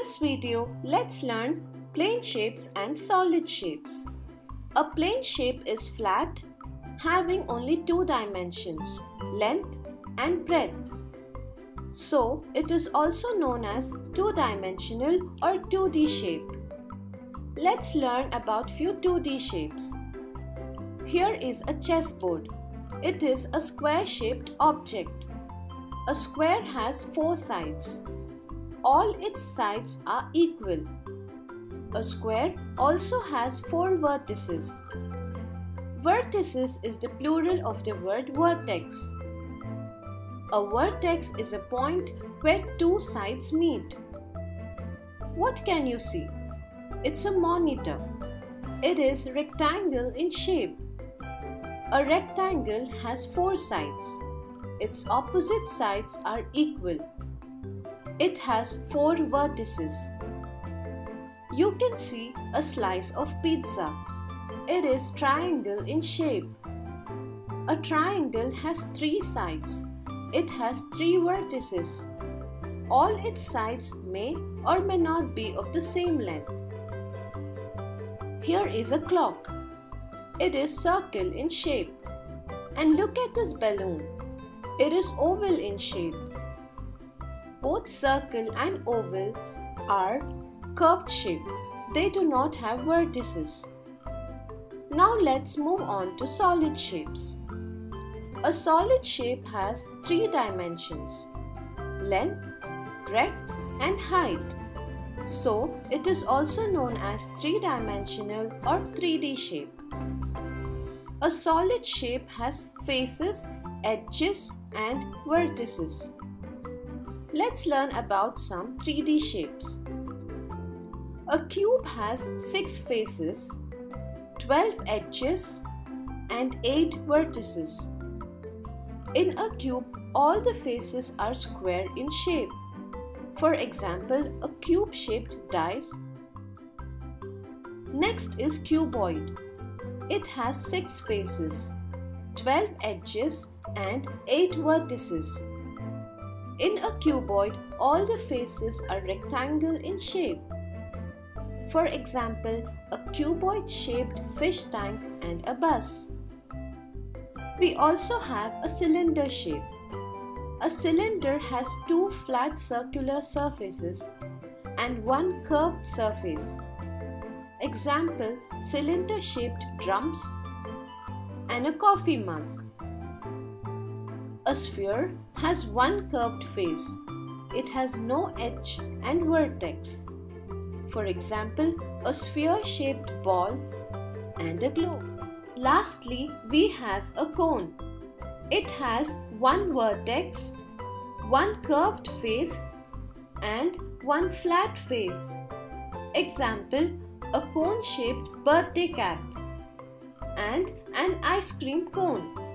this video, let's learn plane shapes and solid shapes. A plane shape is flat, having only two dimensions, length and breadth. So, it is also known as two-dimensional or 2D shape. Let's learn about few 2D shapes. Here is a chessboard. It is a square-shaped object. A square has four sides all its sides are equal. A square also has four vertices. Vertices is the plural of the word vertex. A vertex is a point where two sides meet. What can you see? It's a monitor. It is rectangle in shape. A rectangle has four sides. Its opposite sides are equal. It has four vertices. You can see a slice of pizza. It is triangle in shape. A triangle has three sides. It has three vertices. All its sides may or may not be of the same length. Here is a clock. It is circle in shape. And look at this balloon. It is oval in shape. Both circle and oval are curved shape. They do not have vertices. Now let's move on to solid shapes. A solid shape has three dimensions length, breadth, and height. So, it is also known as three dimensional or 3D shape. A solid shape has faces, edges, and vertices. Let's learn about some 3D shapes. A cube has 6 faces, 12 edges and 8 vertices. In a cube, all the faces are square in shape. For example, a cube-shaped dice. Next is cuboid. It has 6 faces, 12 edges and 8 vertices. In a cuboid, all the faces are rectangle in shape. For example, a cuboid-shaped fish tank and a bus. We also have a cylinder shape. A cylinder has two flat circular surfaces and one curved surface. Example, cylinder-shaped drums and a coffee mug. A sphere has one curved face. It has no edge and vertex. For example, a sphere-shaped ball and a globe. Lastly, we have a cone. It has one vertex, one curved face and one flat face. Example, a cone-shaped birthday cap and an ice cream cone.